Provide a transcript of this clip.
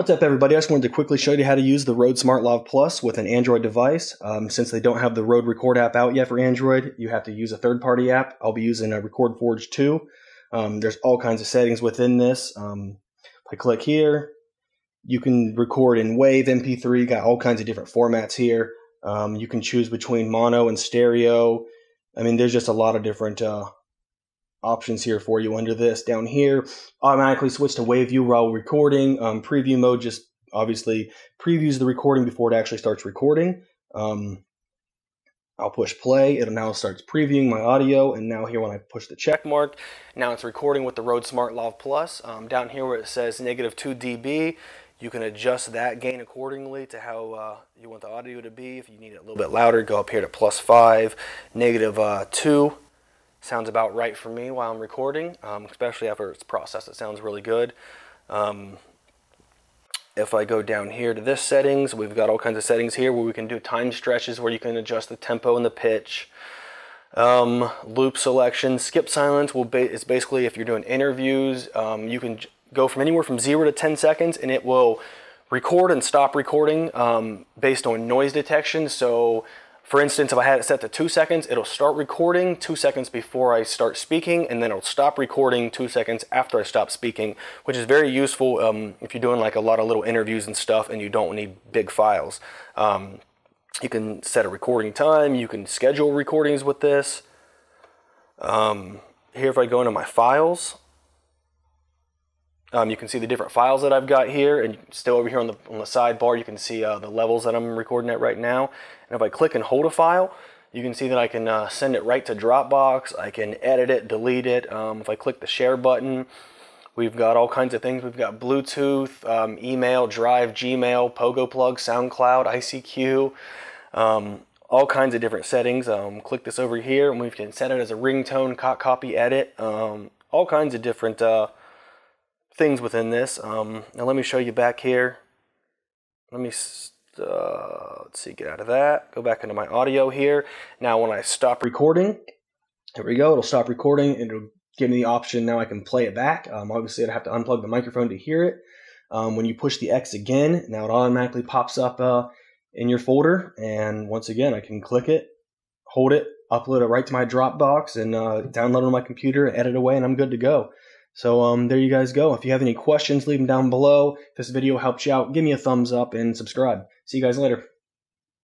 What's up, everybody? I just wanted to quickly show you how to use the Rode Smart Lav Plus with an Android device. Um, since they don't have the Rode Record app out yet for Android, you have to use a third-party app. I'll be using a Record Forge 2. Um, there's all kinds of settings within this. Um, if I click here, you can record in WAV, MP3, got all kinds of different formats here. Um, you can choose between mono and stereo. I mean, there's just a lot of different uh, options here for you under this. Down here, automatically switch to wave view while recording. Um, preview mode just obviously previews the recording before it actually starts recording. Um, I'll push play. It now starts previewing my audio. And now here when I push the check mark, now it's recording with the Rode Smart Lav Plus. Um, down here where it says negative 2 dB, you can adjust that gain accordingly to how uh, you want the audio to be. If you need it a little bit louder, go up here to plus 5, negative, uh, 2 sounds about right for me while I'm recording, um, especially after it's processed. It sounds really good. Um, if I go down here to this settings, we've got all kinds of settings here where we can do time stretches where you can adjust the tempo and the pitch. Um, loop selection, skip silence will ba is basically if you're doing interviews, um, you can go from anywhere from zero to 10 seconds and it will record and stop recording um, based on noise detection. So for instance, if I had it set to two seconds, it'll start recording two seconds before I start speaking, and then it'll stop recording two seconds after I stop speaking, which is very useful um, if you're doing like a lot of little interviews and stuff and you don't need big files. Um, you can set a recording time, you can schedule recordings with this. Um, here, if I go into my files, um, you can see the different files that I've got here, and still over here on the, on the sidebar, you can see uh, the levels that I'm recording at right now. And if I click and hold a file, you can see that I can uh, send it right to Dropbox. I can edit it, delete it. Um, if I click the share button, we've got all kinds of things. We've got Bluetooth, um, email, Drive, Gmail, Pogoplug, SoundCloud, ICQ, um, all kinds of different settings. Um, click this over here, and we can set it as a ringtone, copy, edit, um, all kinds of different uh, things within this. Um, now let me show you back here. Let me uh, let's see, get out of that. Go back into my audio here. Now, when I stop recording, here we go. It'll stop recording and it'll give me the option. Now I can play it back. Um, obviously, I'd have to unplug the microphone to hear it. Um, when you push the X again, now it automatically pops up uh, in your folder. And once again, I can click it, hold it, upload it right to my Dropbox, and uh, download it on my computer, edit away, and I'm good to go. So um, there you guys go. If you have any questions, leave them down below. If this video helped you out, give me a thumbs up and subscribe. See you guys later.